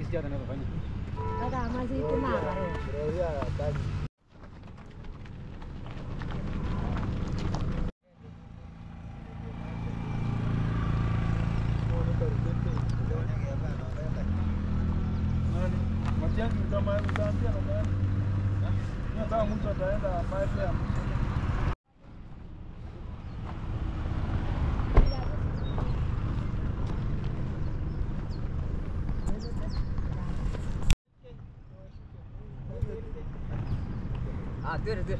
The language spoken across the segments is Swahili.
किस ज्यादा ना पानी दादा हमारे इतना हमारे Yürü yürü.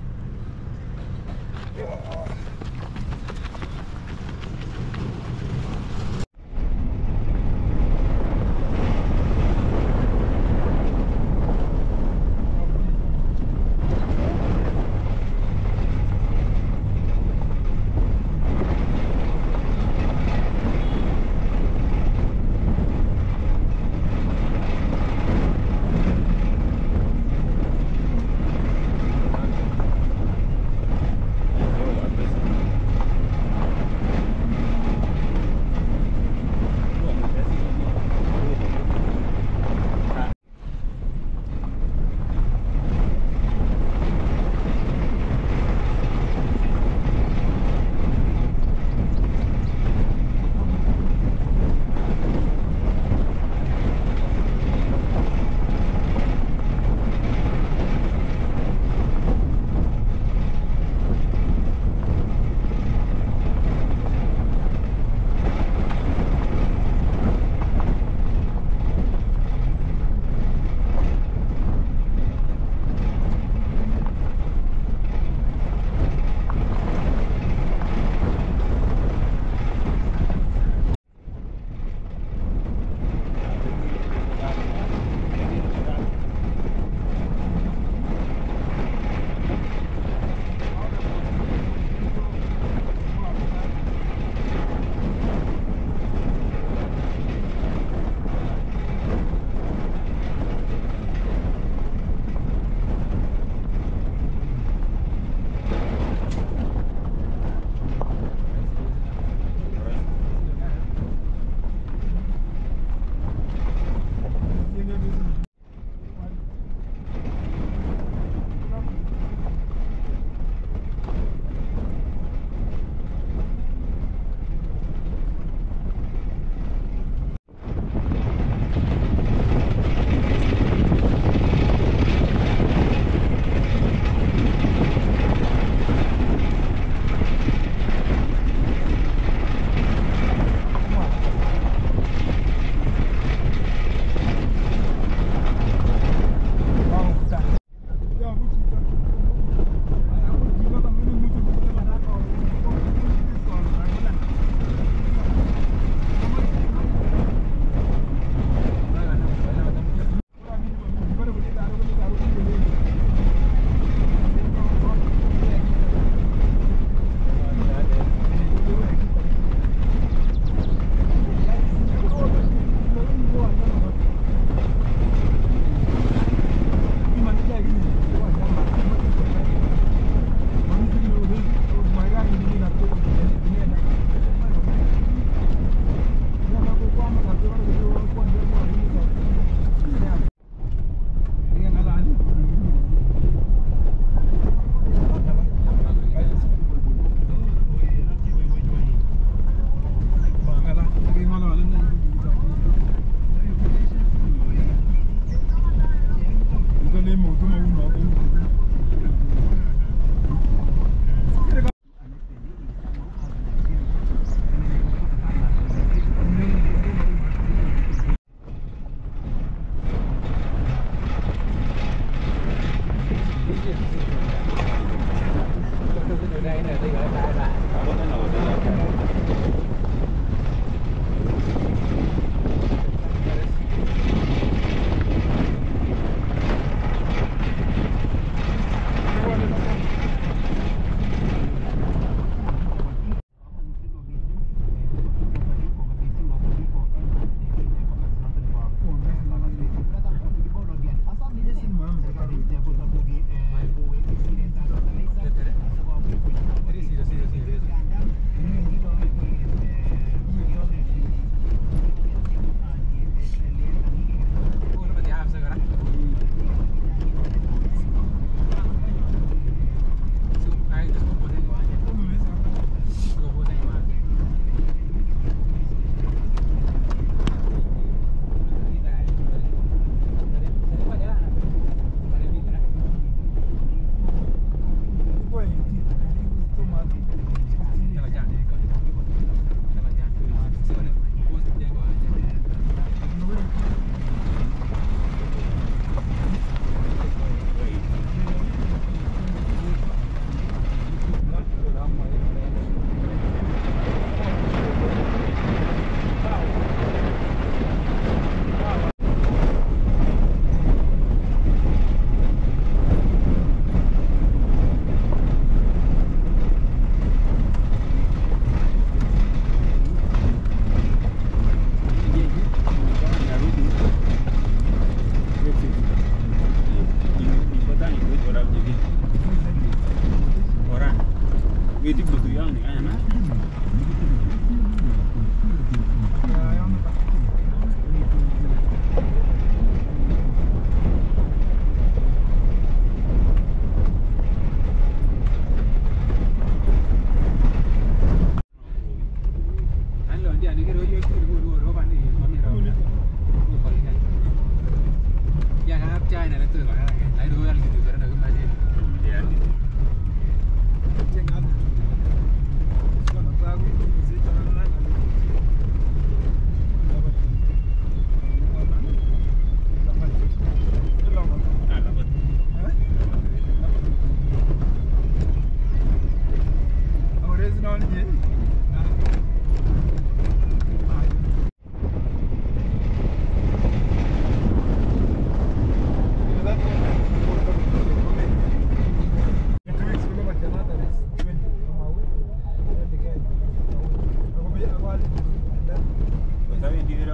Yedik budu yani. Yani.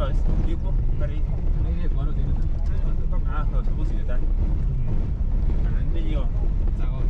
vez? ¿Tiempo? ¿Perdí? Cuatro tiene? Ah, no, se y tal. Sagón.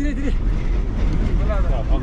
dile dile. Tamam.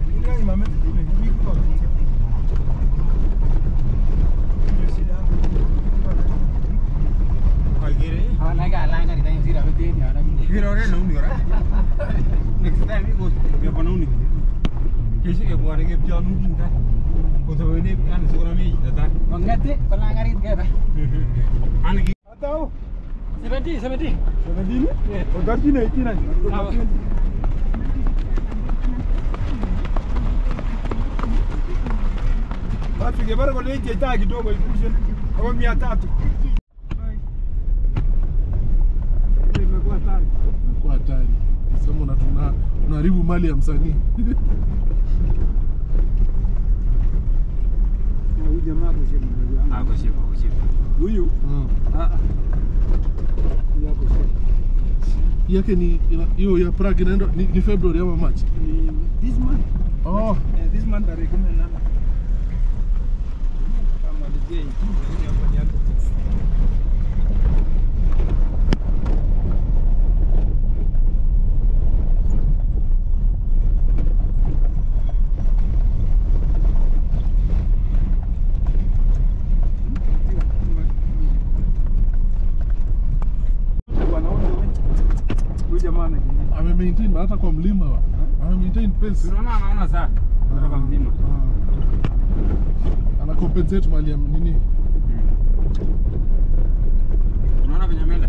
굉장히 마음에 드는 미국 거거든요. फिर और लोन हो रहा है नेक्स्ट टाइम भी कुछ ये बनाऊँ नहीं कैसे क्या बुआ ने क्या जान नहीं था वो तो मैंने आने से कोना में जाता मंगते पलांगारी क्या था आने की बताओ 70 70 70 में उधर की नहीं थी ना Basi gebara kwa leo taa kidogo ikushe kama mia tatu. Ile imekuwa hatari. Imekuwa hatari. Sema unatuna unaharibu mali ya msanii. Huyu jamaa hapo ah hapo shiba ko shiba Huyu Mm. ah ah. Hapo sasa. Yake ni hiyo ya Prague inaenda ni, ni February ama March? Ni this month. Oh, Uh, this month tarehe kumi na nane. Kama ni je, hii hapa ni hapo. Wanaona wewe. Huyu jamaa anakimbia. Ame maintain hata kwa mlima. Ame maintain pace. unaona anaona saa kutoka mzima Ah. Compensate mali ya nini? unaona venye ameenda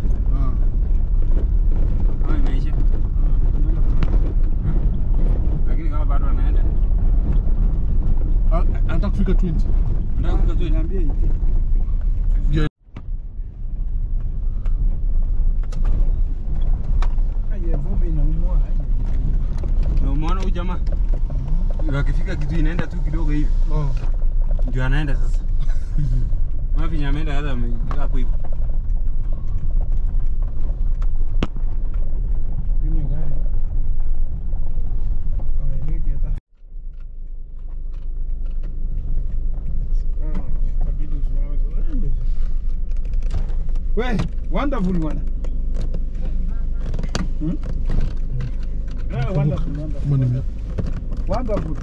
Ah. imeisha lakini kama bado anaenda Ah, Anataka kufika 20. Anataka kufika tu Niambie hivi. ndio anaenda sasa mafinya ameenda hata hapo hivyo We, wonderful one. Hmm? Yeah, wonderful, wonderful. Wonderful.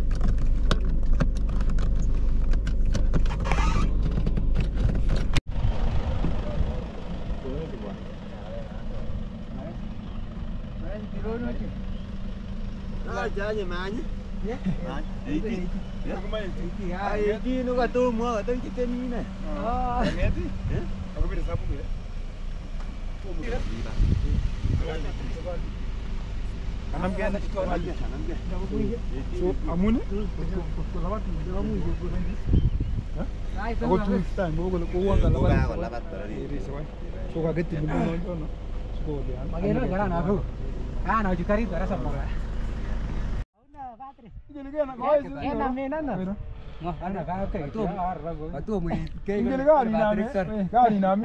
jangan ya. Iki ya. Iki kalau katumwa kata kita ni na ah. Ngeti ya. Aku bisa sambung ya. Kanam kaya na ito aja. So, amun? Kulawat mo, gara na. Ah, na, jutari, gara sa. Gari na